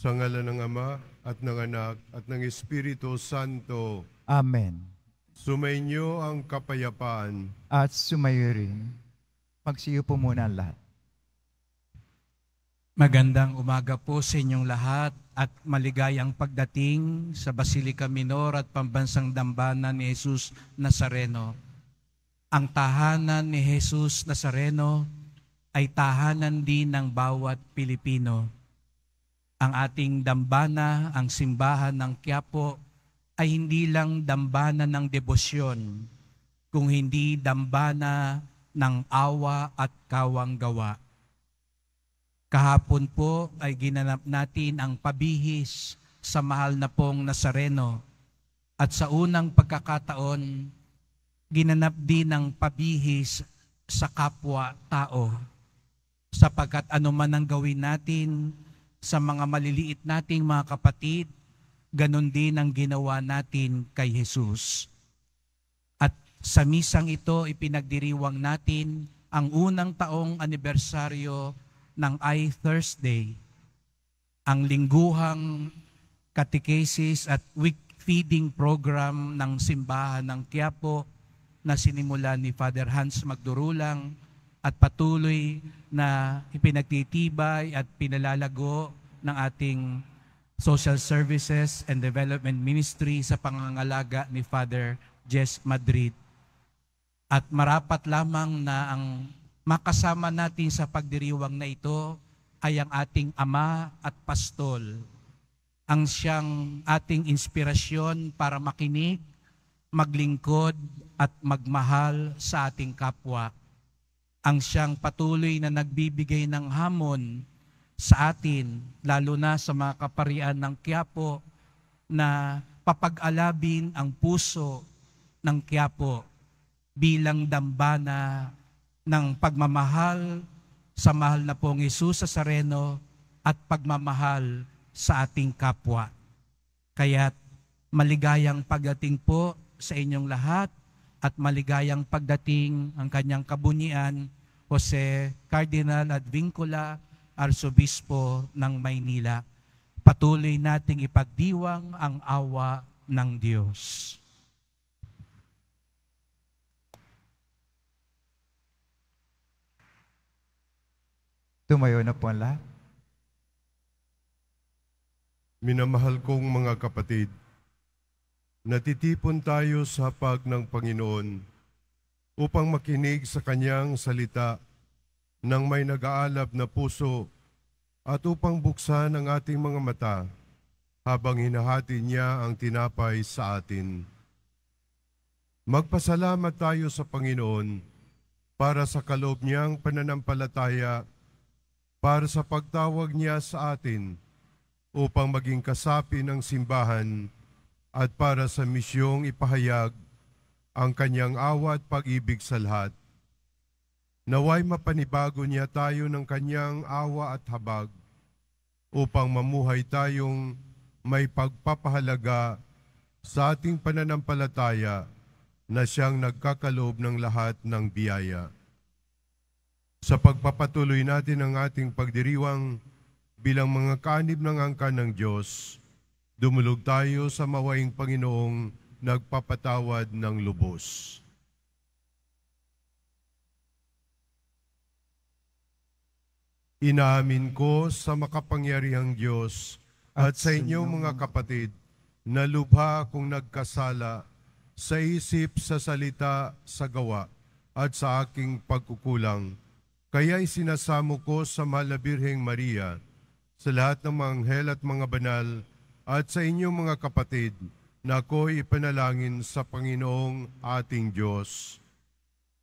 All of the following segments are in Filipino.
Sa ngala ng Ama at ng Anak at ng Espiritu Santo, Amen. sumainyo ang kapayapaan. At sumayo rin. Magsiyo po muna ang lahat. Magandang umaga po sa inyong lahat at maligayang pagdating sa Basilica Minor at Pambansang Dambana ni Jesus Nazareno. Ang tahanan ni Jesus Nazareno ay tahanan din ng bawat Pilipino. Ang ating dambana, ang simbahan ng Quiapo, ay hindi lang dambana ng debosyon, kung hindi dambana ng awa at kawang gawa. Kahapon po ay ginanap natin ang pabihis sa mahal na pong Nazareno. At sa unang pagkakataon, ginanap din ang pabihis sa kapwa-tao. Sapagkat anuman ang gawin natin sa mga maliliit nating mga kapatid, ganon din ang ginawa natin kay Jesus. At sa misang ito, ipinagdiriwang natin ang unang taong anibersaryo ng I Thursday, ang lingguhang catechesis at week feeding program ng simbahan ng Quiapo na sinimula ni Father Hans Magdurulang at patuloy na ipinagtitibay at pinalalago ng ating Social Services and Development Ministry sa pangangalaga ni Father Jess Madrid. At marapat lamang na ang makasama natin sa pagdiriwang na ito ay ang ating ama at pastol. Ang siyang ating inspirasyon para makinig, maglingkod at magmahal sa ating kapwa. Ang siyang patuloy na nagbibigay ng hamon sa atin, lalo na sa mga kaparian ng Quiapo, na papag-alabin ang puso ng Quiapo bilang dambana ng pagmamahal sa mahal na pong Isus sa Sareno at pagmamahal sa ating kapwa. Kaya't maligayang pagdating po sa inyong lahat at maligayang pagdating ang kanyang kabunyian, Jose Cardinal Advincula, Arsobispo ng Maynila. Patuloy nating ipagdiwang ang awa ng Diyos. Tumayo na po ang lahat. Minamahal kong mga kapatid, natitipon tayo sa hapag ng Panginoon upang makinig sa Kanyang salita ng may nag-aalab na puso at upang buksan ang ating mga mata habang hinahati niya ang tinapay sa atin. Magpasalamat tayo sa Panginoon para sa kaloob niyang pananampalataya para sa pagtawag niya sa atin upang maging kasapi ng simbahan at para sa misyong ipahayag ang kanyang awa at pag-ibig sa lahat. Naway mapanibago niya tayo ng kanyang awa at habag upang mamuhay tayong may pagpapahalaga sa ating pananampalataya na siyang nagkakaloob ng lahat ng biyaya. Sa pagpapatuloy natin ang ating pagdiriwang bilang mga kanib ng angkan ng Diyos, dumulog tayo sa mawaing Panginoong nagpapatawad ng lubos. Inaamin ko sa makapangyarihang Diyos at sa inyong mga kapatid na lubha akong nagkasala sa isip, sa salita, sa gawa at sa aking pagkukulang. Kaya isinasamo ko sa mahal Birheng Maria, sa lahat ng mga anghel at mga banal, at sa inyong mga kapatid, na ako'y ipanalangin sa Panginoong ating Diyos.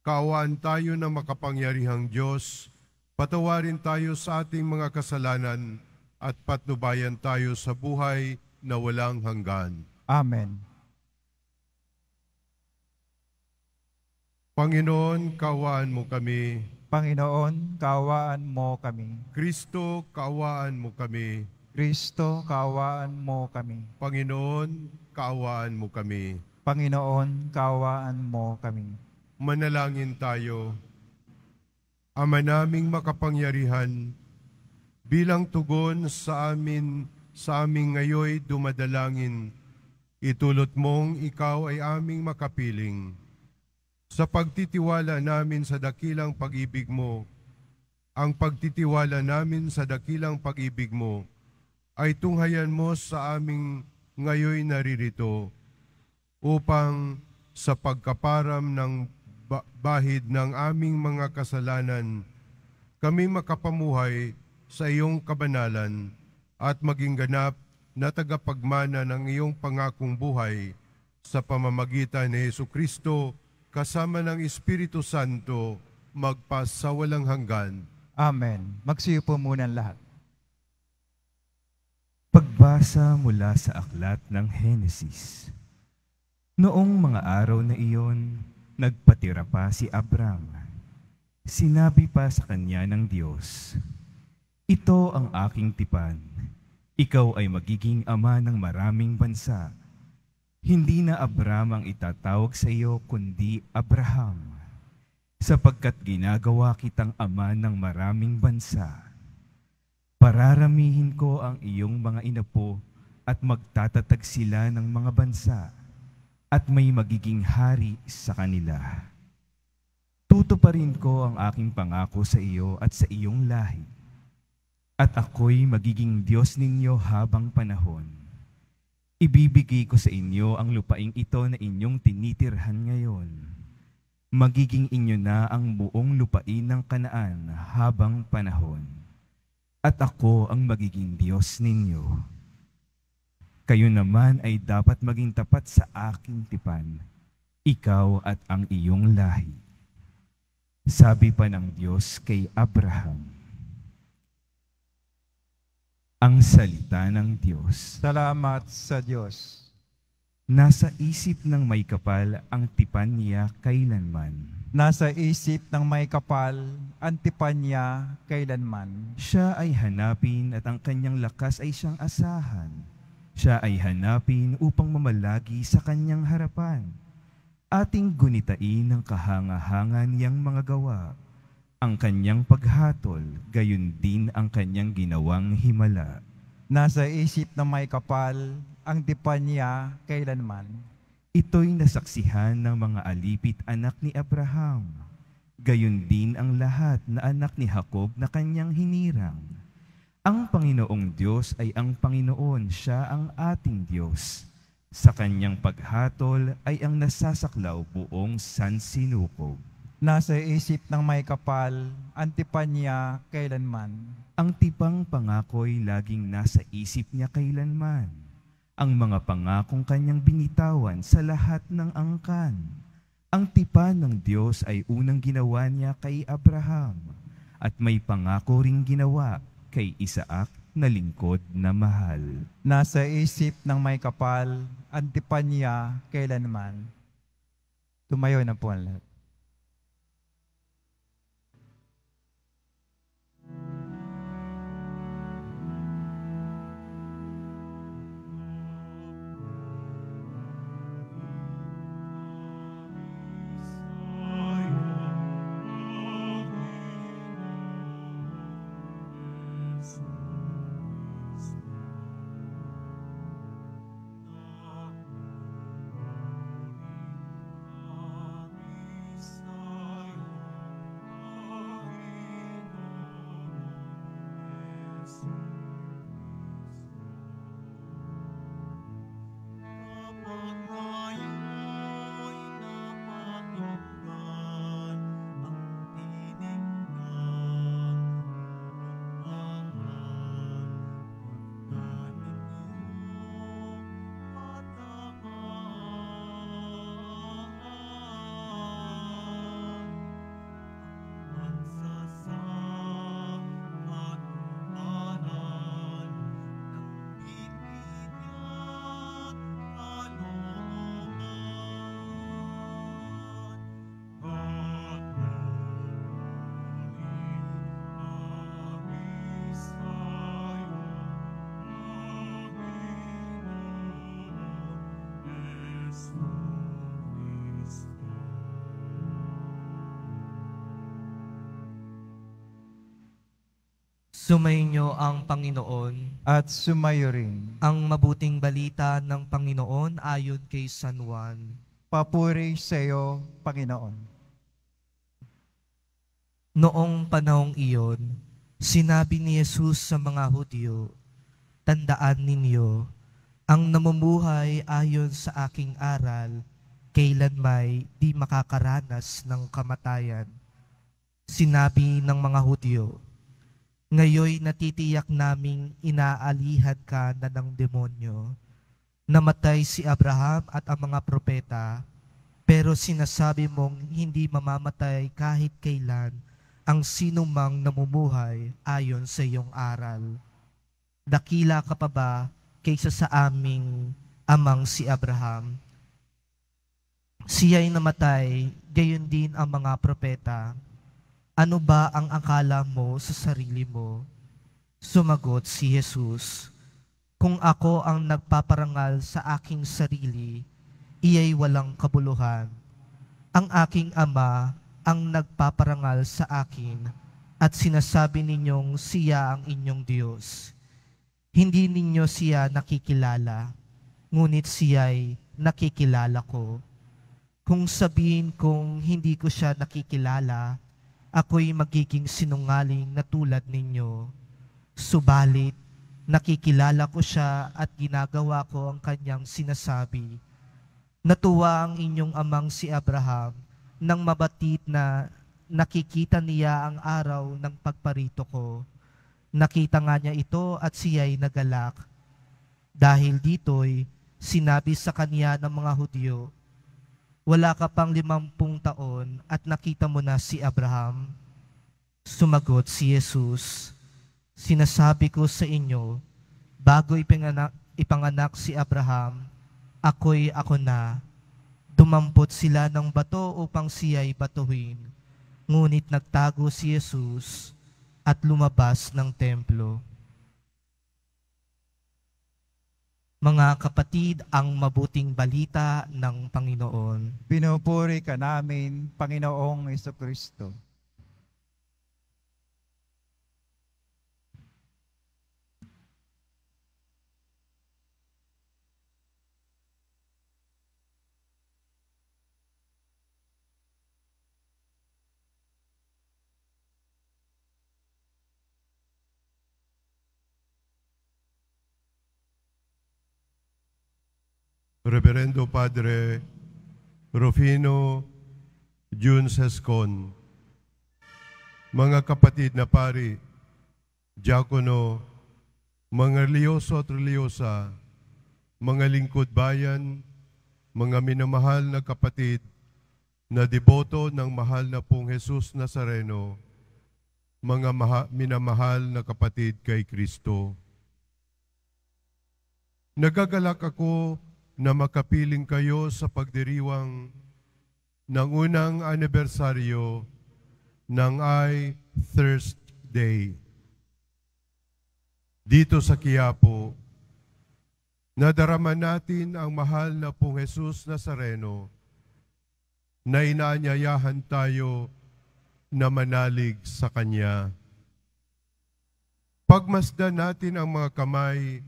Kaawaan tayo ng makapangyarihang Diyos, patawarin tayo sa ating mga kasalanan, at patnubayan tayo sa buhay na walang hanggan. Amen. Panginoon, kaawaan mo kami. Panginoon, kaawaan mo kami. Kristo, kaawaan mo kami. Kristo, kaawaan mo kami. Panginoon, kaawaan mo kami. Panginoon, kaawaan mo kami. Manalangin tayo. Ama naming makapangyarihan, bilang tugon sa amin sa aming ngayoy dumadalangin, itulot mong ikaw ay aming makapiling. Sa pagtitiwala namin sa dakilang pag-ibig mo, ang pagtitiwala namin sa dakilang pag-ibig mo ay tunghayan mo sa aming ngayoy naririto upang sa pagkaparam ng ba- bahid ng aming mga kasalanan, kami makapamuhay sa iyong kabanalan at maging ganap na tagapagmana ng iyong pangakong buhay sa pamamagitan ni Yesu Kristo kasama ng Espiritu Santo magpas sa walang hanggan. Amen. Magsiyo po muna lahat. Pagbasa mula sa aklat ng Henesis. Noong mga araw na iyon, nagpatira pa si Abram. Sinabi pa sa kanya ng Diyos, Ito ang aking tipan. Ikaw ay magiging ama ng maraming bansa. Hindi na Abram ang itatawag sa iyo, kundi Abraham, sapagkat ginagawa kitang ama ng maraming bansa. Pararamihin ko ang iyong mga inapo at magtatatag sila ng mga bansa at may magiging hari sa kanila. Tutuparin ko ang aking pangako sa iyo at sa iyong lahi. At ako'y magiging Diyos ninyo habang panahon. Ibibigay ko sa inyo ang lupaing ito na inyong tinitirhan ngayon. Magiging inyo na ang buong lupain ng kanaan habang panahon at ako ang magiging Diyos ninyo. Kayo naman ay dapat maging tapat sa aking tipan, ikaw at ang iyong lahi. Sabi pa ng Diyos kay Abraham. Ang salita ng Diyos. Salamat sa Diyos. Nasa isip ng may kapal ang tipan niya kailanman. Nasa isip ng may kapal, antipan niya kailanman. Siya ay hanapin at ang kanyang lakas ay siyang asahan. Siya ay hanapin upang mamalagi sa kanyang harapan. Ating gunitain ng kahanga-hanga niyang mga gawa. Ang kanyang paghatol, gayon din ang kanyang ginawang himala. Nasa isip ng may kapal, ang tipan niya kailanman. Ito'y nasaksihan ng mga alipit anak ni Abraham. Gayon din ang lahat na anak ni Jacob na kanyang hinirang. Ang Panginoong Diyos ay ang Panginoon, siya ang ating Diyos. Sa kanyang paghatol ay ang nasasaklaw buong sansinukob. Nasa isip ng may kapal, antipan niya kailanman. Ang tipang pangako'y laging nasa isip niya kailanman. Ang mga pangakong kanyang binitawan sa lahat ng angkan. Ang tipan ng Diyos ay unang ginawa niya kay Abraham at may pangako ring ginawa kay Isaac na lingkod na mahal. Nasa isip ng may kapal, antipan niya kailanman. Tumayo na po ang lahat. Sumainyo ang Panginoon, at sumayo rin. ang mabuting balita ng Panginoon ayon kay San Juan. Papuri sa iyo, Panginoon. Noong panahong iyon, sinabi ni Jesus sa mga Hudyo, Tandaan ninyo, ang namumuhay ayon sa aking aral, kailanmay di makakaranas ng kamatayan. Sinabi ng mga Hudyo, Ngayoy natitiyak naming inaalihan ka na ng demonyo. Namatay si Abraham at ang mga propeta, pero sinasabi mong hindi mamamatay kahit kailan ang sinumang namumuhay ayon sa iyong aral. Dakila ka pa ba kaysa sa aming amang si Abraham? Siya'y namatay, gayon din ang mga propeta. Ano ba ang akala mo sa sarili mo? Sumagot si Jesus, Kung ako ang nagpaparangal sa aking sarili, iyay walang kabuluhan. Ang aking ama ang nagpaparangal sa akin at sinasabi ninyong siya ang inyong Diyos. Hindi ninyo siya nakikilala, ngunit siya'y nakikilala ko. Kung sabihin kong hindi ko siya nakikilala, ako'y magiging sinungaling na tulad ninyo. Subalit, nakikilala ko siya at ginagawa ko ang kanyang sinasabi. Natuwa ang inyong amang si Abraham nang mabatid na nakikita niya ang araw ng pagparito ko. Nakita nga niya ito at siya'y nagalak. Dahil dito'y sinabi sa kanya ng mga Hudyo, Wala ka pang limampung taon at nakita mo na si Abraham. Sumagot si Jesus, Sinasabi ko sa inyo, bago ipanganak, ipanganak si Abraham, ako'y ako na. Dumampot sila ng bato upang siya'y batuhin. Ngunit nagtago si Jesus at lumabas ng templo. Mga kapatid, ang mabuting balita ng Panginoon. Pinupuri ka namin, Panginoong Kristo. Reverendo Padre Rufino Jun Sescon, mga kapatid na pari, diakono, mga reliyoso at reliyosa, mga lingkod bayan, mga minamahal na kapatid na deboto ng mahal na pong Jesus Nazareno, mga maha- minamahal na kapatid kay Kristo. Nagagalak ako na makapiling kayo sa pagdiriwang ng unang anibersaryo ng I Thirst Day. Dito sa Quiapo, nadarama natin ang mahal na pong Jesus Nazareno na inaanyayahan tayo na manalig sa Kanya. Pagmasdan natin ang mga kamay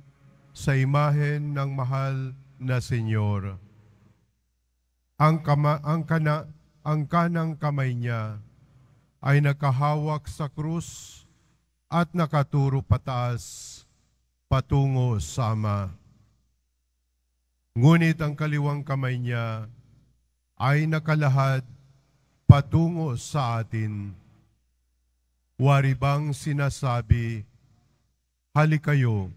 sa imahen ng mahal na Senyor. Ang, kama, ang, kana, ang kanang kamay niya ay nakahawak sa krus at nakaturo pataas patungo sa. Ngunit ang kaliwang kamay niya ay nakalahad patungo sa atin. Wari bang sinasabi, Halikayo,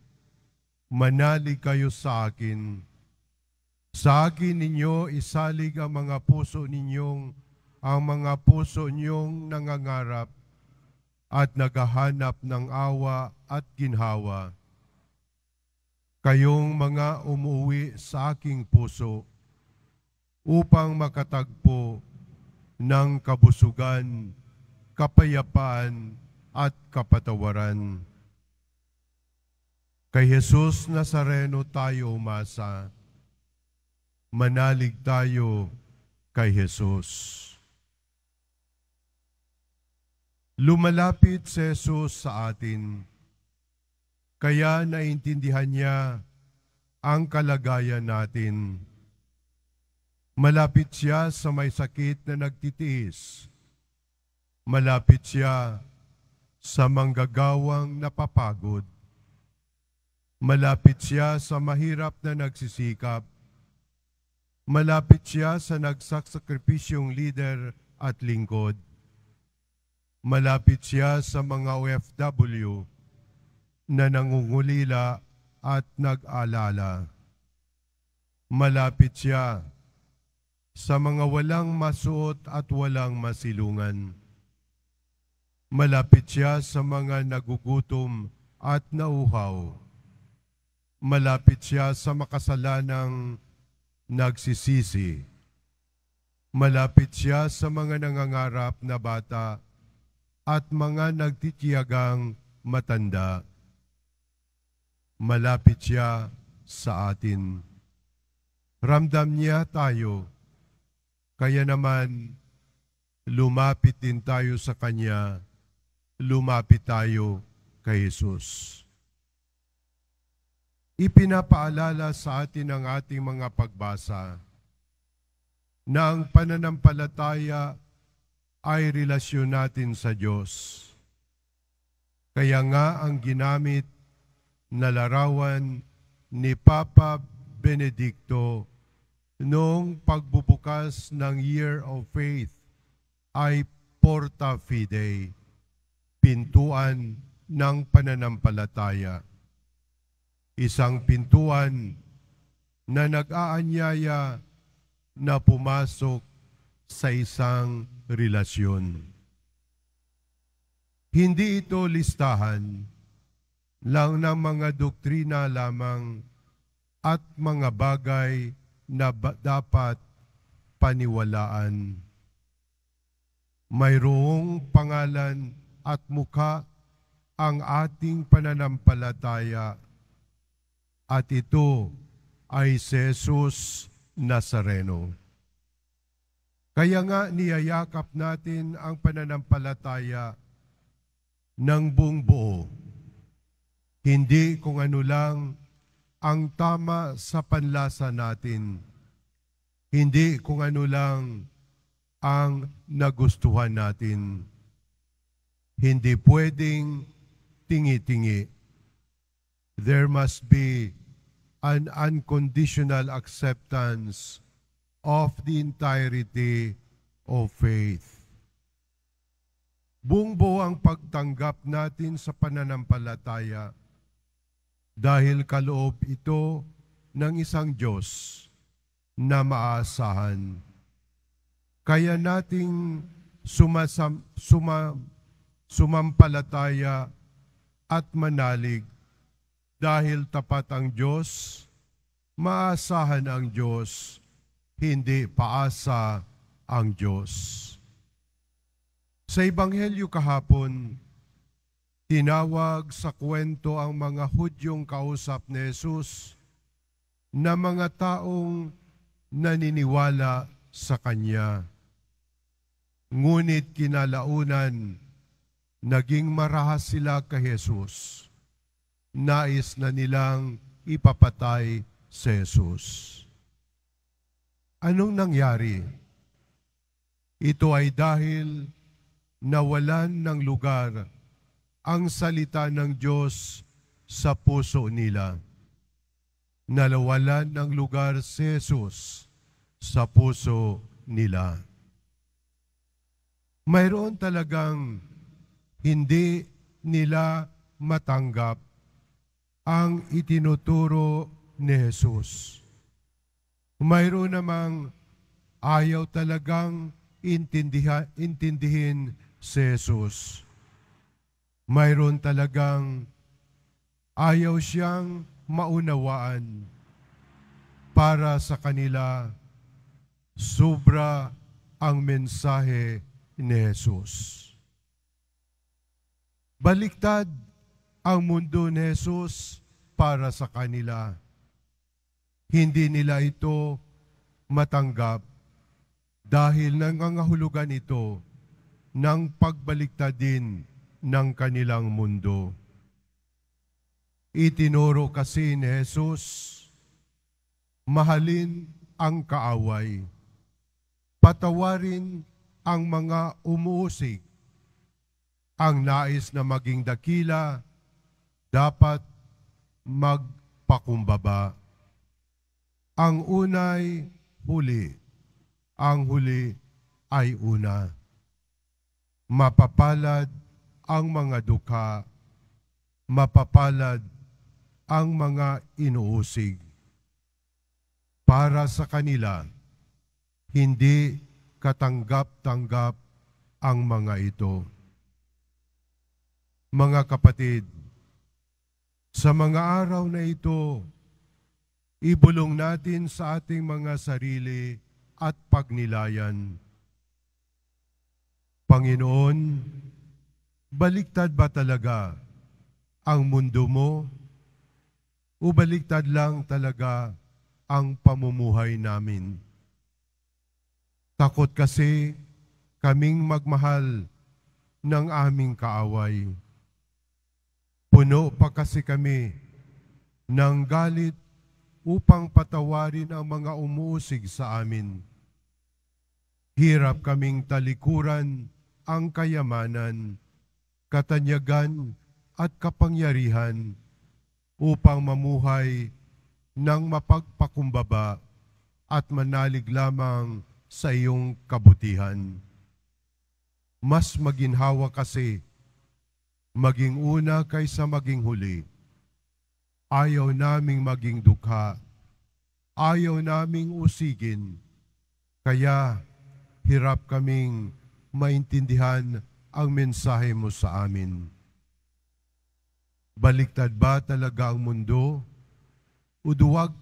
manalig kayo sa akin. Sa akin ninyo isalig ang mga puso ninyong ang mga puso ninyong nangangarap at naghahanap ng awa at ginhawa. Kayong mga umuwi sa aking puso upang makatagpo ng kabusugan, kapayapaan at kapatawaran. Kay Jesus Nazareno tayo umasa manalig tayo kay Jesus. Lumalapit si Jesus sa atin. Kaya naintindihan niya ang kalagayan natin. Malapit siya sa may sakit na nagtitiis. Malapit siya sa manggagawang napapagod. Malapit siya sa mahirap na nagsisikap. Malapit siya sa nagsasakripisyong leader at lingkod. Malapit siya sa mga OFW na nangungulila at nag-alala. Malapit siya sa mga walang masuot at walang masilungan. Malapit siya sa mga nagugutom at nauhaw malapit siya sa makasalanang nagsisisi. Malapit siya sa mga nangangarap na bata at mga nagtitiyagang matanda. Malapit siya sa atin. Ramdam niya tayo, kaya naman lumapit din tayo sa Kanya, lumapit tayo kay Jesus ipinapaalala sa atin ang ating mga pagbasa na ang pananampalataya ay relasyon natin sa Diyos. Kaya nga ang ginamit na larawan ni Papa Benedicto noong pagbubukas ng Year of Faith ay Porta Fidei, pintuan ng pananampalataya isang pintuan na nag-aanyaya na pumasok sa isang relasyon. Hindi ito listahan lang ng mga doktrina lamang at mga bagay na ba- dapat paniwalaan. Mayroong pangalan at mukha ang ating pananampalataya at ito ay si Jesus Nazareno. Kaya nga niyayakap natin ang pananampalataya ng buong buo. Hindi kung ano lang ang tama sa panlasa natin. Hindi kung ano lang ang nagustuhan natin. Hindi pwedeng tingi-tingi. There must be an unconditional acceptance of the entirety of faith. Bungbo ang pagtanggap natin sa pananampalataya dahil kaloob ito ng isang Diyos na maasahan. Kaya nating sumasam, suma, sumampalataya at manalig dahil tapat ang Diyos, maasahan ang Diyos, hindi paasa ang Diyos. Sa Ebanghelyo kahapon, tinawag sa kwento ang mga Hudyong kausap ni Jesus na mga taong naniniwala sa Kanya. Ngunit kinalaunan, naging marahas sila kay Jesus nais na nilang ipapatay si Jesus. Anong nangyari? Ito ay dahil nawalan ng lugar ang salita ng Diyos sa puso nila. Nalawalan ng lugar si Jesus sa puso nila. Mayroon talagang hindi nila matanggap ang itinuturo ni Jesus. Mayroon namang ayaw talagang intindiha, intindihin si Jesus. Mayroon talagang ayaw siyang maunawaan para sa kanila sobra ang mensahe ni Jesus. Baliktad ang mundo ni Jesus para sa kanila. Hindi nila ito matanggap dahil nangangahulugan ito ng pagbaliktad din ng kanilang mundo. Itinuro kasi ni Jesus, mahalin ang kaaway, patawarin ang mga umuusig, ang nais na maging dakila, dapat magpakumbaba. Ang unay huli, ang huli ay una. Mapapalad ang mga dukha, mapapalad ang mga inuusig. Para sa kanila, hindi katanggap-tanggap ang mga ito. Mga kapatid, sa mga araw na ito, ibulong natin sa ating mga sarili at pagnilayan. Panginoon, baliktad ba talaga ang mundo mo? O baliktad lang talaga ang pamumuhay namin? Takot kasi kaming magmahal ng aming kaaway. Puno pa kasi kami ng galit upang patawarin ang mga umuusig sa amin. Hirap kaming talikuran ang kayamanan, katanyagan at kapangyarihan upang mamuhay ng mapagpakumbaba at manalig lamang sa iyong kabutihan. Mas maginhawa kasi maging una kaysa maging huli. Ayaw naming maging dukha. Ayaw naming usigin. Kaya hirap kaming maintindihan ang mensahe mo sa amin. Baliktad ba talaga ang mundo? Uduwag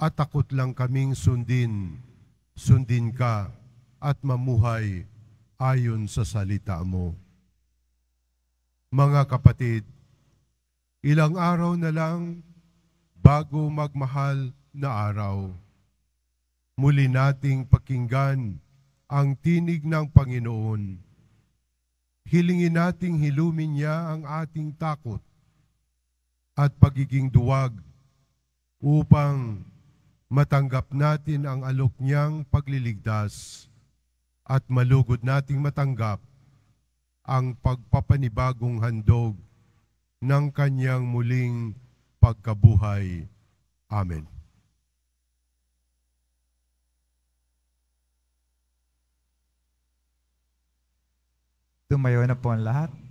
at takot lang kaming sundin. Sundin ka at mamuhay ayon sa salita mo. Mga kapatid, ilang araw na lang bago magmahal na araw, muli nating pakinggan ang tinig ng Panginoon. Hilingin nating hilumin niya ang ating takot at pagiging duwag upang matanggap natin ang alok niyang pagliligtas at malugod nating matanggap ang pagpapanibagong handog ng kanyang muling pagkabuhay. Amen. Tumayo na po ang lahat.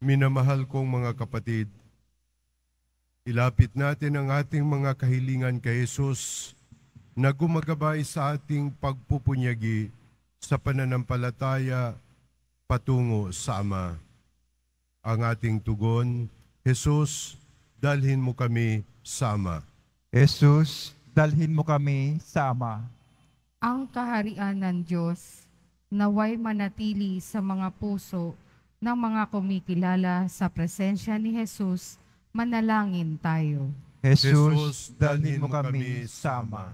Minamahal kong mga kapatid, ilapit natin ang ating mga kahilingan kay Jesus na gumagabay sa ating pagpupunyagi sa pananampalataya patungo sa Ama. Ang ating tugon, Jesus, dalhin mo kami sa Ama. Jesus, dalhin mo kami sa Ama. ang kaharian ng Diyos naway manatili sa mga puso ng mga kumikilala sa presensya ni Jesus, manalangin tayo. Jesus, dalhin mo kami sa Ama.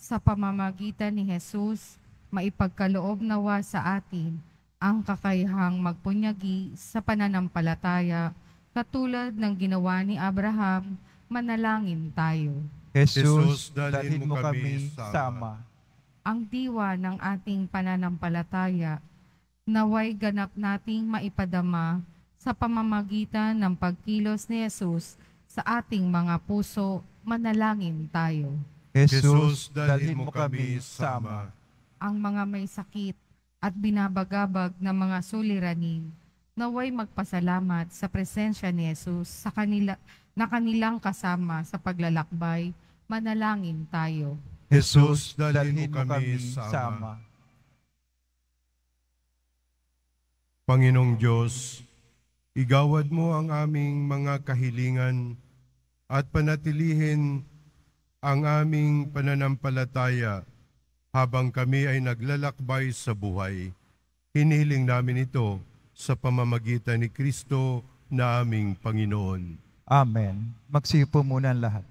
Sa pamamagitan ni Jesus, maipagkaloob nawa sa atin ang kakayahang magpunyagi sa pananampalataya katulad ng ginawa ni Abraham, manalangin tayo. Jesus, dalhin mo kami sa Ama. ang diwa ng ating pananampalataya, naway ganap nating maipadama sa pamamagitan ng pagkilos ni Jesus sa ating mga puso, manalangin tayo. Jesus, dalhin mo kami sa Ama. Ang mga may sakit at binabagabag na mga suliranin, naway magpasalamat sa presensya ni Jesus sa kanila, na kanilang kasama sa paglalakbay, manalangin tayo. Jesus, dalhin mo kami sa Ama. Panginoong Diyos, igawad mo ang aming mga kahilingan at panatilihin ang aming pananampalataya habang kami ay naglalakbay sa buhay. Hinihiling namin ito sa pamamagitan ni Kristo na aming Panginoon. Amen. Magsipo muna lahat.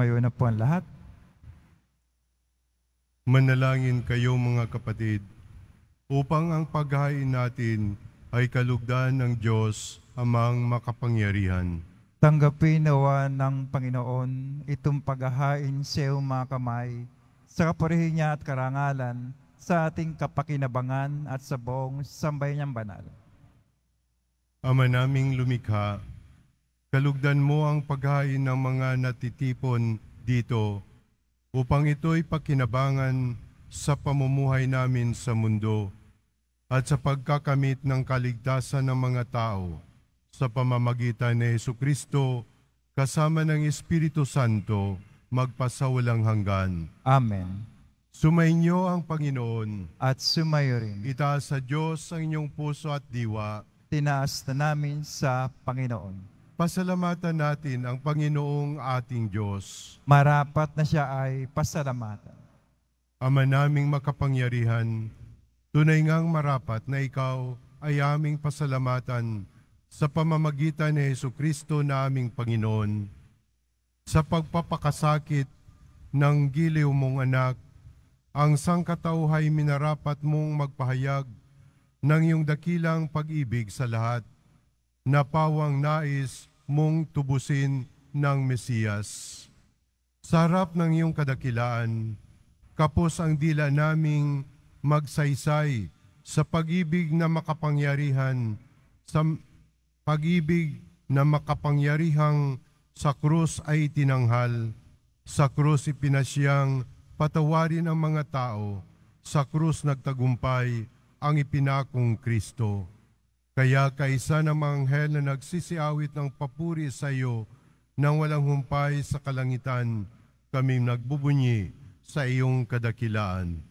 Tumayo na po ang lahat. Manalangin kayo mga kapatid, upang ang paghain natin ay kalugdan ng Diyos amang makapangyarihan. Tanggapin nawa ng Panginoon itong paghahain sa iyong mga kamay sa kapurihin niya at karangalan sa ating kapakinabangan at sa buong sambayan niyang banal. Ama naming lumikha, kalugdan mo ang paghain ng mga natitipon dito upang ito'y pakinabangan sa pamumuhay namin sa mundo at sa pagkakamit ng kaligtasan ng mga tao sa pamamagitan ni Yesu Kristo kasama ng Espiritu Santo magpasawalang hanggan. Amen. Sumainyo ang Panginoon. At sumayo rin. Itaas sa Diyos ang inyong puso at diwa. Tinaas na namin sa Panginoon. Pasalamatan natin ang Panginoong ating Diyos. Marapat na siya ay pasalamatan. Ama naming makapangyarihan, tunay ngang marapat na ikaw ay aming pasalamatan sa pamamagitan ni Yesu Kristo na aming Panginoon. Sa pagpapakasakit ng giliw mong anak, ang sangkatauhay minarapat mong magpahayag ng iyong dakilang pag-ibig sa lahat na pawang nais mong tubusin ng Mesiyas. Sa harap ng iyong kadakilaan, kapos ang dila naming magsaysay sa pag-ibig na makapangyarihan, sa pag-ibig na makapangyarihang sa krus ay tinanghal, sa krus ipinasyang patawarin ang mga tao, sa krus nagtagumpay ang ipinakong Kristo. Kaya kaisa ng mga anghel na nagsisiawit ng papuri sa iyo nang walang humpay sa kalangitan, kami nagbubunyi sa iyong kadakilaan.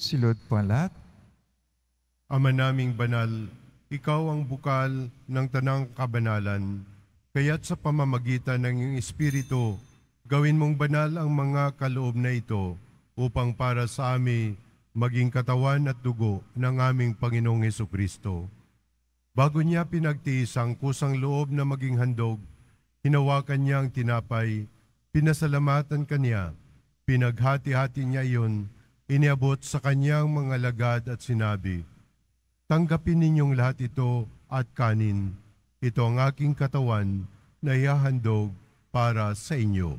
Silod lahat. Ama naming banal, ikaw ang bukal ng tanang kabanalan. Kaya't sa pamamagitan ng iyong Espiritu, gawin mong banal ang mga kaloob na ito upang para sa amin maging katawan at dugo ng aming Panginoong Heso Kristo. Bago niya pinagtiis ang kusang loob na maging handog, hinawakan niya ang tinapay, pinasalamatan kanya, pinaghati-hati niya iyon, iniabot sa kanyang mga lagad at sinabi, Tanggapin ninyong lahat ito at kanin. Ito ang aking katawan na ihahandog para sa inyo.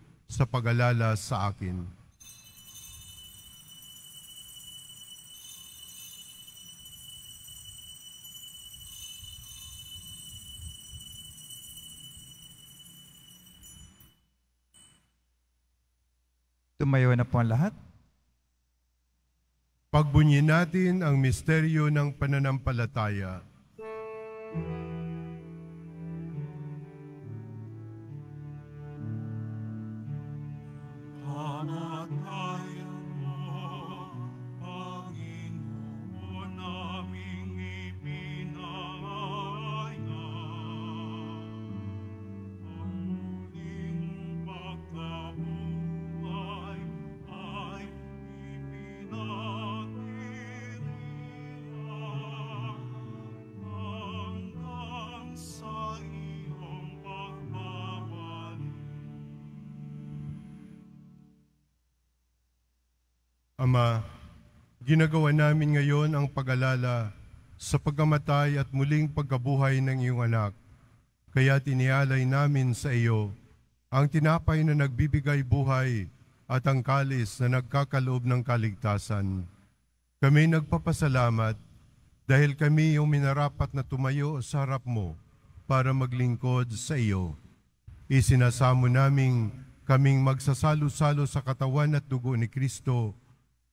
sa pag-alala sa akin. Tumayo na po ang lahat. Pagbunyin natin ang misteryo ng pananampalataya. Kamatayan mo, Ama, ginagawa namin ngayon ang pag-alala sa pagkamatay at muling pagkabuhay ng iyong anak. Kaya tinialay namin sa iyo ang tinapay na nagbibigay buhay at ang kalis na nagkakaloob ng kaligtasan. Kami nagpapasalamat dahil kami yung minarapat na tumayo sa harap mo para maglingkod sa iyo. Isinasamo naming kaming magsasalo-salo sa katawan at dugo ni Kristo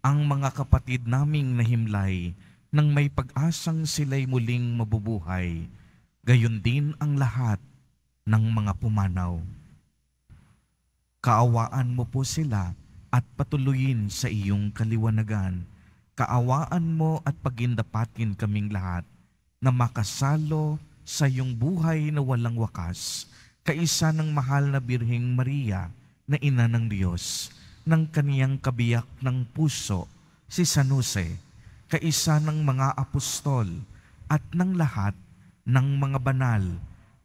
ang mga kapatid naming nahimlay nang may pag-asang sila'y muling mabubuhay, gayon din ang lahat ng mga pumanaw. Kaawaan mo po sila at patuloyin sa iyong kaliwanagan. Kaawaan mo at pagindapatin kaming lahat na makasalo sa iyong buhay na walang wakas, kaisa ng mahal na Birheng Maria na ina ng Diyos, ng kaniyang kabiyak ng puso, si San Jose, kaisa ng mga apostol at ng lahat ng mga banal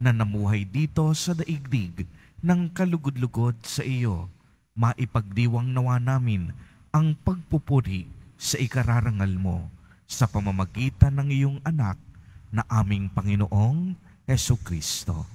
na namuhay dito sa daigdig ng kalugod-lugod sa iyo, maipagdiwang nawa namin ang pagpupuri sa ikararangal mo sa pamamagitan ng iyong anak na aming Panginoong Heso Kristo.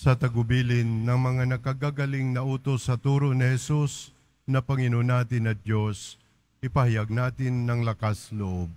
sa tagubilin ng mga nakagagaling na utos sa turo ni Jesus na Panginoon natin at Diyos, ipahayag natin ng lakas loob.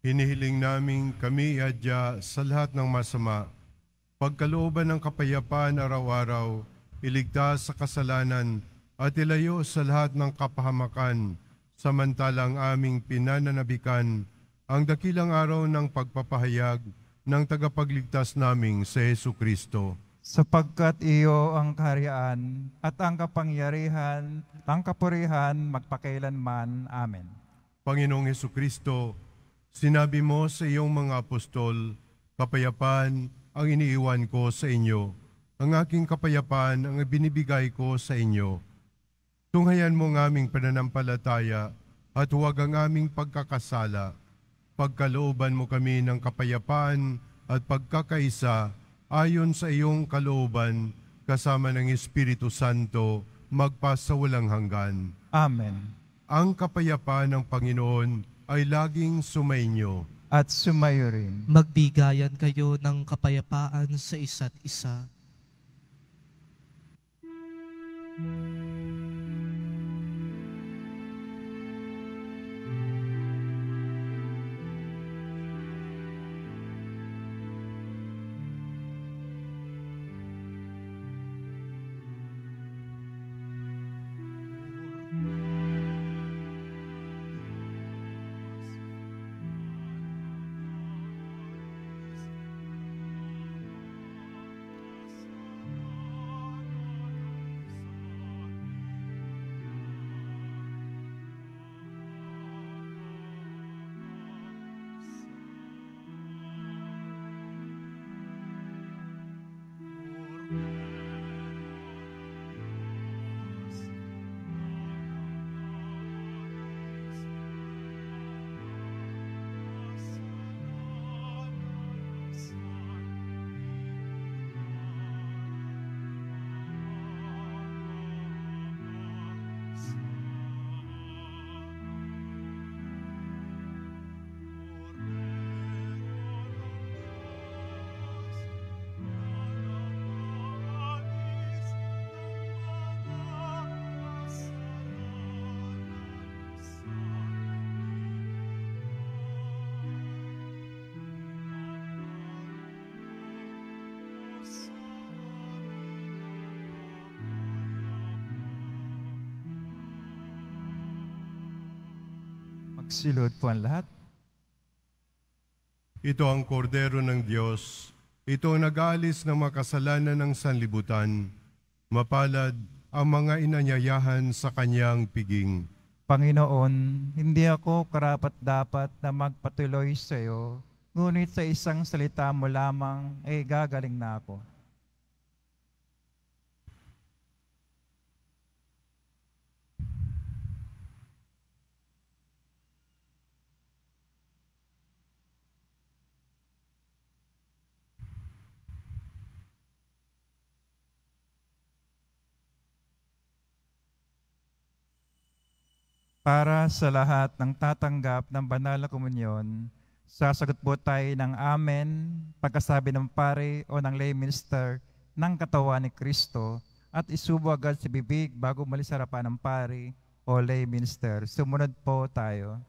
Hinihiling namin kami iadya sa lahat ng masama, pagkalooban ng kapayapaan araw-araw, iligtas sa kasalanan at ilayo sa lahat ng kapahamakan, samantalang aming pinananabikan ang dakilang araw ng pagpapahayag ng tagapagligtas naming sa Yesu Kristo. sapagkat iyo ang kaharian at ang kapangyarihan, ang kapurihan magpakailanman. Amen. Panginoong Heso Kristo, sinabi mo sa iyong mga apostol, kapayapaan ang iniiwan ko sa inyo. Ang aking kapayapaan ang binibigay ko sa inyo. Tunghayan mo ang aming pananampalataya at huwag ang aming pagkakasala. Pagkalooban mo kami ng kapayapaan at pagkakaisa ayon sa iyong kalooban kasama ng Espiritu Santo magpa sa walang hanggan. Amen. Ang kapayapaan ng Panginoon ay laging sumainyo. At sumayo rin. Magbigayan kayo ng kapayapaan sa isa't isa. Magsilod po ang lahat. Ito ang kordero ng Diyos. Ito ang nag-aalis ng mga kasalanan ng sanlibutan. Mapalad ang mga inanyayahan sa kanyang piging. Panginoon, hindi ako karapat dapat na magpatuloy sa iyo, ngunit sa isang salita mo lamang ay gagaling na ako. Para sa lahat ng tatanggap ng banal na komunyon, sasagot po tayo ng Amen, pagkasabi ng pare o ng lay minister ng katawan ni Kristo at isubo agad sa bibig bago malis sa harapan ng pare o lay minister. Sumunod po tayo.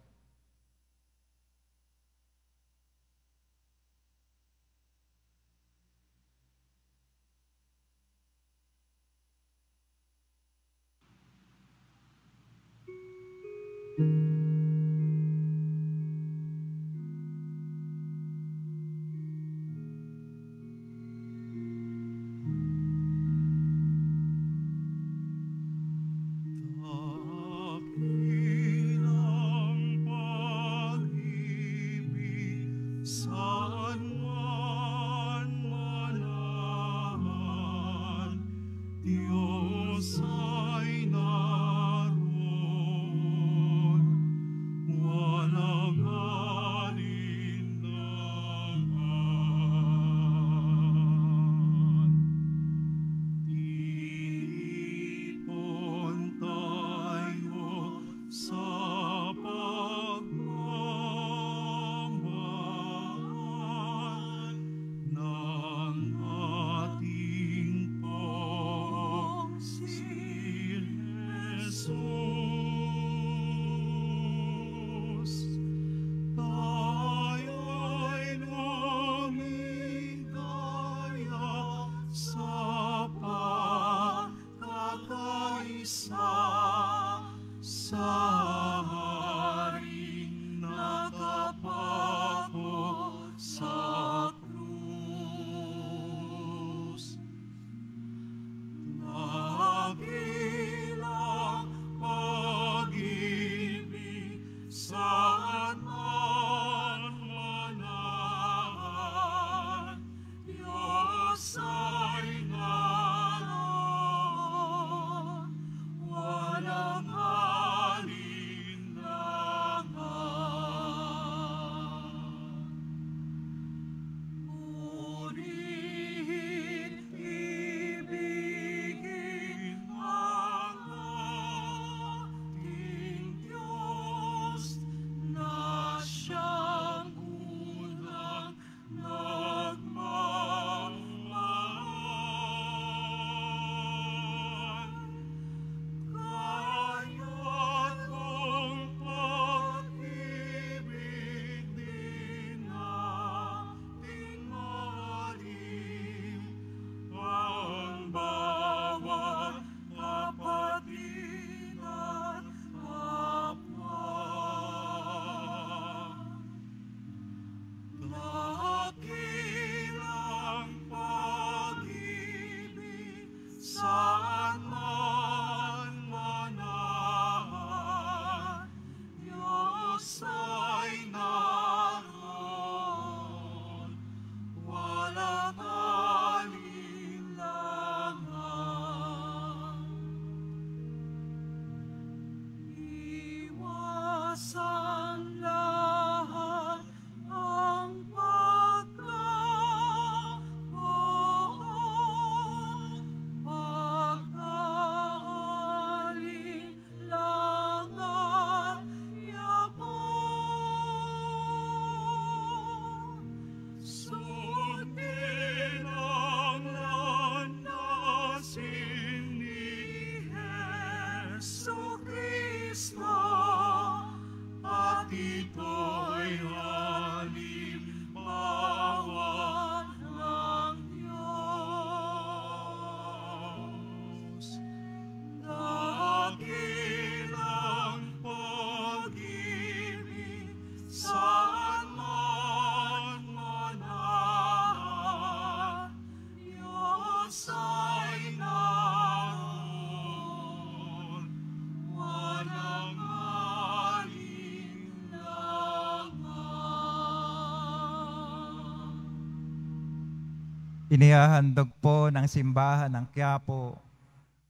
Inihahandog po ng simbahan ng Quiapo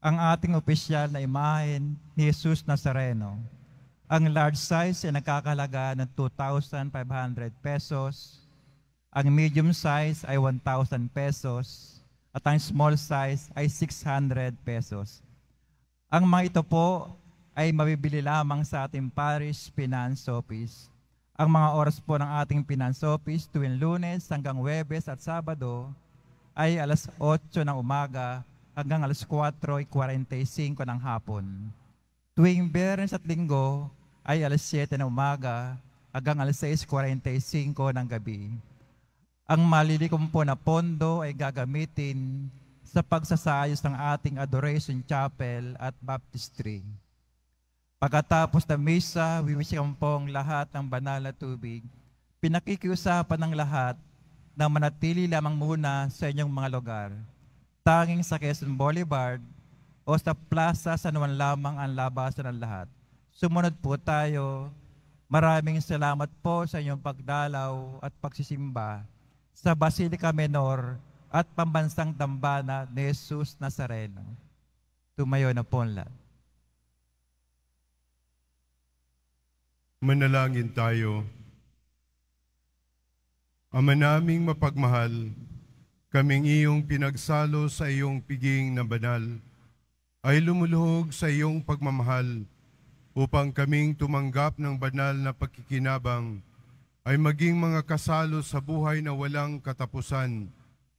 ang ating opisyal na imahen ni Jesus Nazareno. Ang large size ay nakakalaga ng 2,500 pesos. Ang medium size ay 1,000 pesos. At ang small size ay 600 pesos. Ang mga ito po ay mabibili lamang sa ating parish finance office. Ang mga oras po ng ating finance office tuwing lunes hanggang webes at sabado ay alas 8 ng umaga hanggang alas 4.45 ng hapon. Tuwing Biyernes at Linggo ay alas 7 ng umaga hanggang alas 6.45 ng gabi. Ang malilikom po na pondo ay gagamitin sa pagsasayos ng ating Adoration Chapel at Baptistry. Pagkatapos ng misa, wiwisikan pong lahat ng banal na tubig. Pinakikiusapan ng lahat na manatili lamang muna sa inyong mga lugar. Tanging sa Quezon Boulevard o sa plaza sa naman lamang ang labasan ng lahat. Sumunod po tayo. Maraming salamat po sa inyong pagdalaw at pagsisimba sa Basilica Menor at pambansang dambana ni Jesus Nazareno. Tumayo na po ang lahat. Manalangin tayo. Ama naming mapagmahal, kaming iyong pinagsalo sa iyong piging na banal, ay lumuluhog sa iyong pagmamahal upang kaming tumanggap ng banal na pagkikinabang ay maging mga kasalo sa buhay na walang katapusan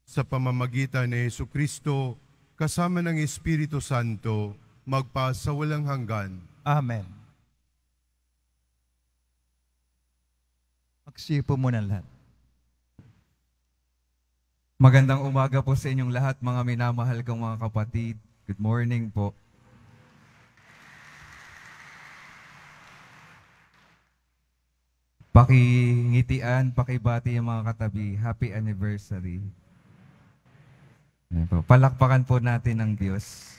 sa pamamagitan ni Yesu Kristo kasama ng Espiritu Santo magpa sa walang hanggan. Amen. Magsipo muna lahat. Magandang umaga po sa inyong lahat, mga minamahal kong mga kapatid. Good morning po. Pakingitian, pakibati yung mga katabi. Happy anniversary. Po. Palakpakan po natin ang Diyos.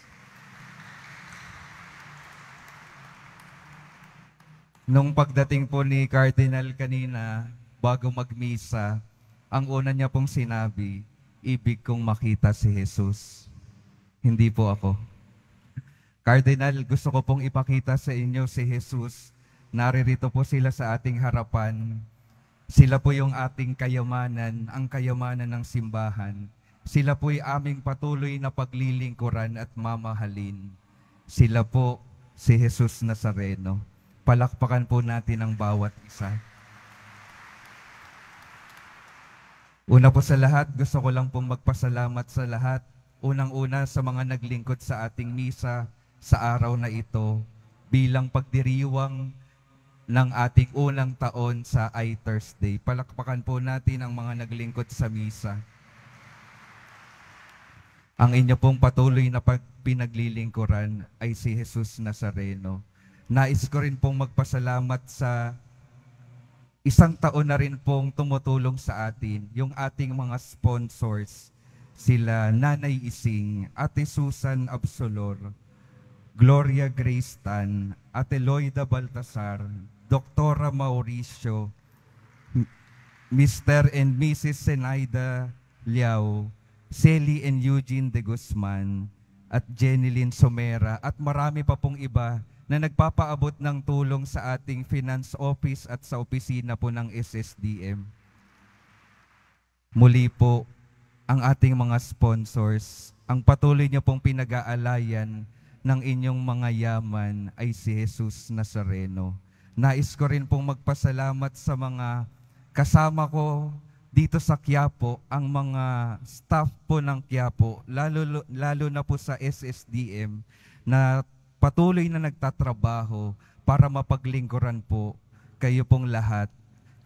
Nung pagdating po ni Cardinal kanina, bago magmisa, ang una niya pong sinabi, ibig kong makita si Jesus. Hindi po ako. Cardinal, gusto ko pong ipakita sa inyo si Jesus. Naririto po sila sa ating harapan. Sila po yung ating kayamanan, ang kayamanan ng simbahan. Sila po'y aming patuloy na paglilingkuran at mamahalin. Sila po si Jesus Nazareno. Palakpakan po natin ang bawat isa. Una po sa lahat, gusto ko lang pong magpasalamat sa lahat. Unang-una sa mga naglingkod sa ating misa sa araw na ito bilang pagdiriwang ng ating unang taon sa I Thursday. Palakpakan po natin ang mga naglingkod sa misa. Ang inyo pong patuloy na pinaglilingkuran ay si Jesus Nazareno. Nais ko rin pong magpasalamat sa isang taon na rin pong tumutulong sa atin, yung ating mga sponsors, sila Nanay Ising, Ate Susan Absolor, Gloria Grace Tan, Ate Loida Baltasar, Doktora Mauricio, Mr. and Mrs. Senaida Liao, Sally and Eugene de Guzman, at Jenilyn Somera, at marami pa pong iba na nagpapaabot ng tulong sa ating finance office at sa opisina po ng SSDM. Muli po, ang ating mga sponsors, ang patuloy niyo pong pinag-aalayan ng inyong mga yaman ay si Jesus Nazareno. Nais ko rin pong magpasalamat sa mga kasama ko dito sa Quiapo, ang mga staff po ng Quiapo, lalo, lalo na po sa SSDM, na patuloy na nagtatrabaho para mapaglingkuran po kayo pong lahat.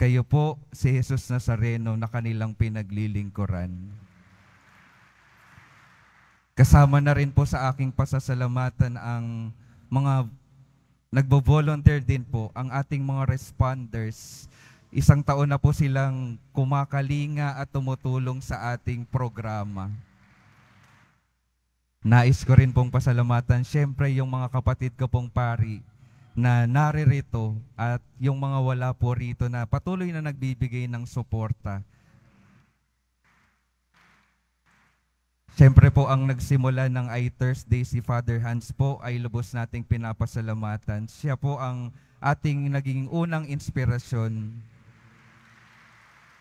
Kayo po si Jesus Nazareno na kanilang pinaglilingkuran. Kasama na rin po sa aking pasasalamatan ang mga nagbo-volunteer din po, ang ating mga responders. Isang taon na po silang kumakalinga at tumutulong sa ating programa. Nais ko rin pong pasalamatan, syempre yung mga kapatid ko pong pari na naririto at yung mga wala po rito na patuloy na nagbibigay ng suporta. Siyempre po ang nagsimula ng I Thursday si Father Hans po ay lubos nating pinapasalamatan. Siya po ang ating naging unang inspirasyon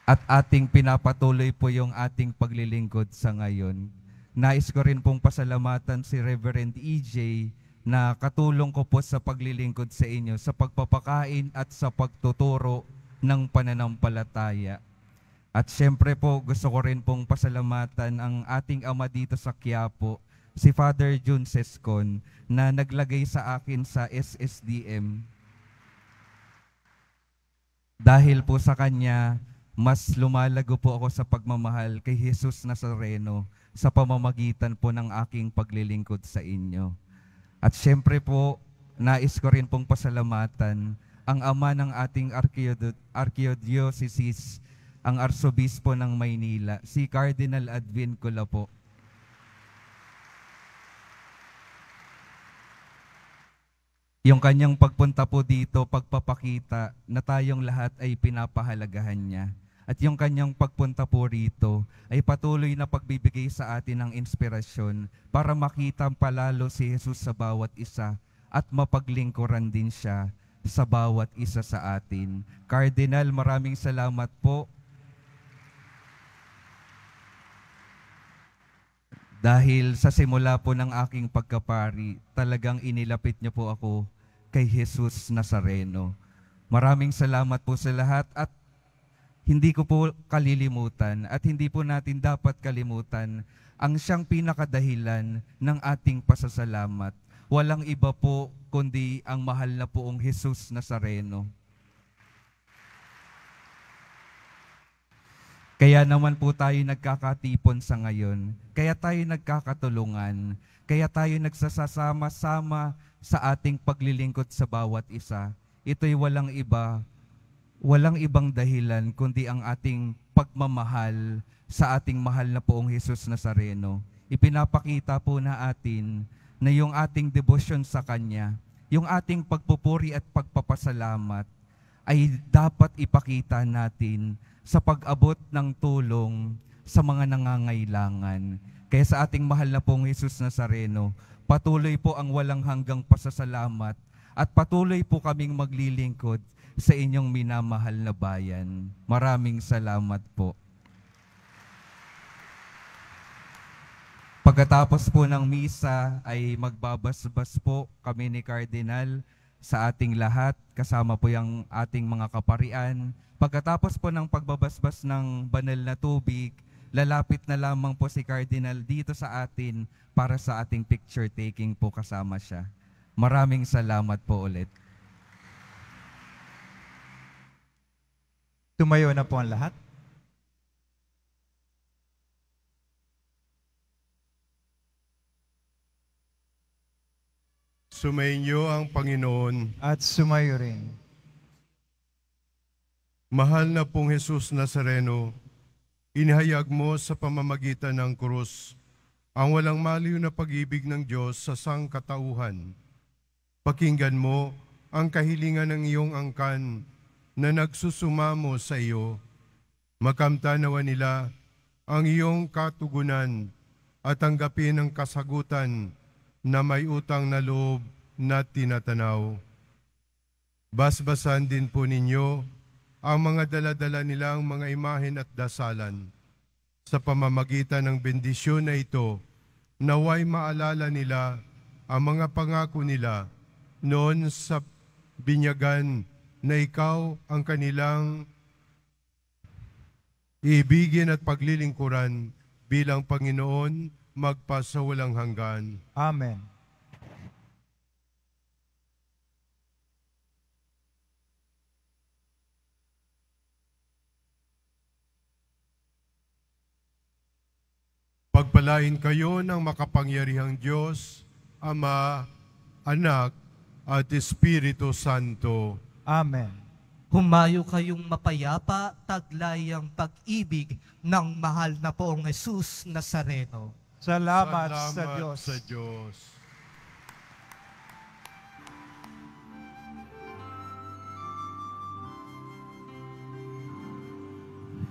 at ating pinapatuloy po yung ating paglilingkod sa ngayon. Nais ko rin pong pasalamatan si Reverend EJ na katulong ko po sa paglilingkod sa inyo, sa pagpapakain at sa pagtuturo ng pananampalataya. At siyempre po, gusto ko rin pong pasalamatan ang ating ama dito sa Quiapo, si Father June Sescon, na naglagay sa akin sa SSDM. Dahil po sa kanya, mas lumalago po ako sa pagmamahal kay Jesus Nazareno sa pamamagitan po ng aking paglilingkod sa inyo. At siyempre po, nais ko rin pong pasalamatan ang ama ng ating archdiocese, ang Arsobispo ng Maynila, si Cardinal Advin Colapo. Yung kanyang pagpunta po dito, pagpapakita na tayong lahat ay pinapahalagahan niya. At yung kanyang pagpunta po rito ay patuloy na pagbibigay sa atin ng inspirasyon para makita palalo si Jesus sa bawat isa at mapaglingkuran din siya sa bawat isa sa atin. Cardinal, maraming salamat po. Dahil sa simula po ng aking pagkapari, talagang inilapit niyo po ako kay Jesus Nazareno. Maraming salamat po sa lahat at hindi ko po kalilimutan at hindi po natin dapat kalimutan ang siyang pinakadahilan ng ating pasasalamat. Walang iba po kundi ang mahal na poong Jesus Nazareno. Kaya naman po tayo nagkakatipon sa ngayon. Kaya tayo nagkakatulungan. Kaya tayo nagsasasama-sama sa ating paglilingkod sa bawat isa. Ito'y walang iba, walang ibang dahilan kundi ang ating pagmamahal sa ating mahal na poong Jesus Nazareno. Ipinapakita po na atin na yung ating devotion sa Kanya, yung ating pagpupuri at pagpapasalamat ay dapat ipakita natin sa pag-abot ng tulong sa mga nangangailangan. Kaya sa ating mahal na pong Jesus Nazareno, patuloy po ang walang hanggang pasasalamat at patuloy po kaming maglilingkod sa inyong minamahal na bayan. Maraming salamat po. Pagkatapos po ng misa ay magbabasbas po kami ni Cardinal sa ating lahat, kasama po yung ating mga kaparian. Pagkatapos po ng pagbabasbas ng banal na tubig, lalapit na lamang po si Cardinal dito sa atin para sa ating picture taking po kasama siya. Maraming salamat po ulit. Tumayo na po ang lahat. Sumainyo ang Panginoon. At sumayo rin. Mahal na pong Jesus Nazareno, inihayag mo sa pamamagitan ng krus ang walang maliw na pag-ibig ng Diyos sa sangkatauhan. Pakinggan mo ang kahilingan ng iyong angkan na nagsusumamo sa iyo. Makamta nawa nila ang iyong katugunan at tanggapin ang kasagutan na may utang na loob na tinatanaw. Basbasan din po ninyo ang mga daladala nilang mga imahen at dasalan. Sa pamamagitan ng bendisyon na ito, naway maalala nila ang mga pangako nila noon sa binyagan na ikaw ang kanilang ibigin at paglilingkuran bilang Panginoon magpasawalang hanggan. Amen. Pagpalain kayo ng makapangyarihang Diyos, Ama, Anak, at Espiritu Santo. Amen. Humayo kayong mapayapa, taglay ang pag-ibig ng mahal na poong Jesus Nazareno. Salamat, Salamat sa Diyos. Sa Diyos.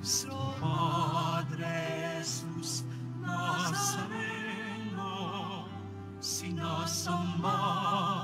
So Padre Jesus Nazareno, sinasamba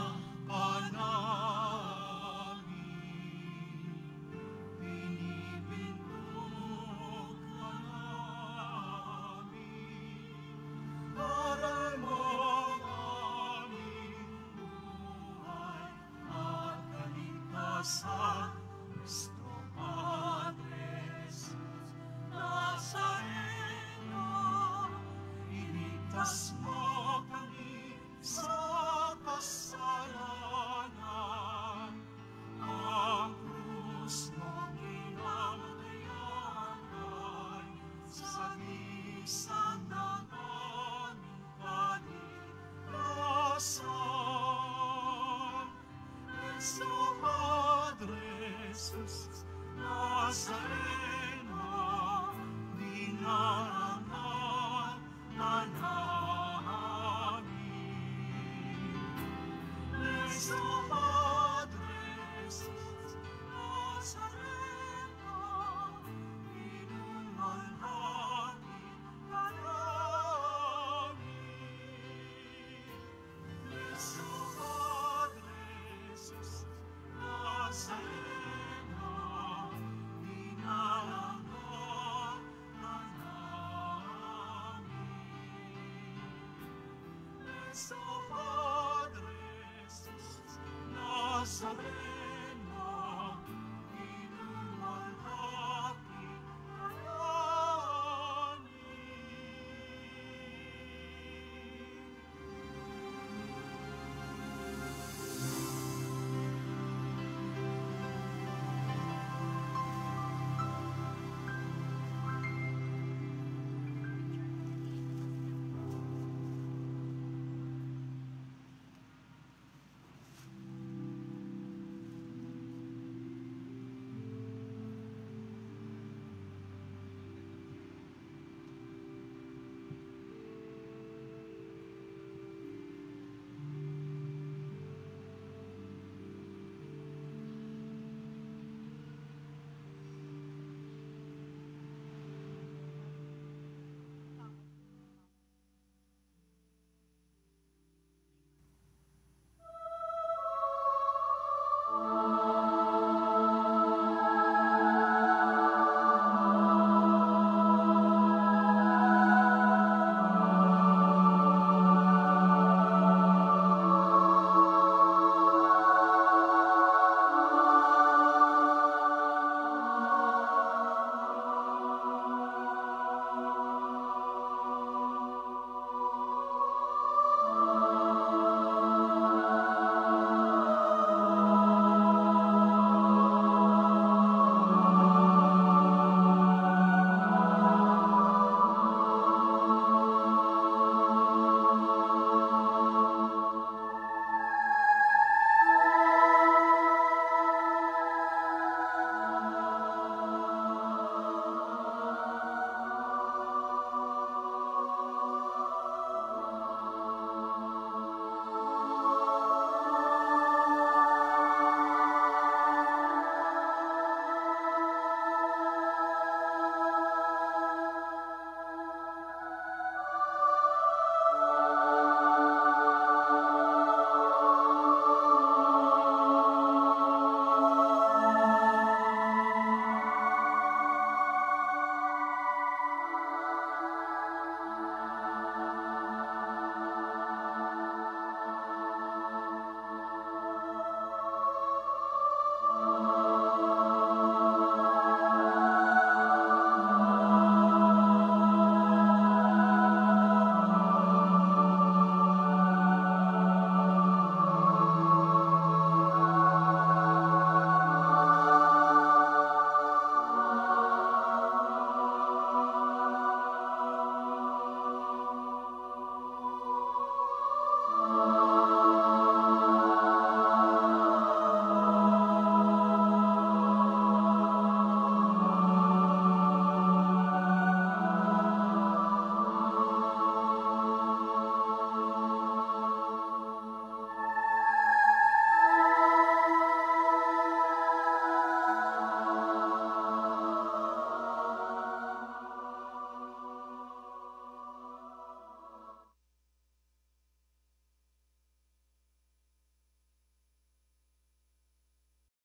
Cristo Padre Nazareno,